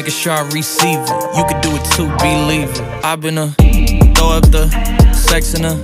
Making sure I receive it. You can do it too, believe it. I've been a throw up the sex in a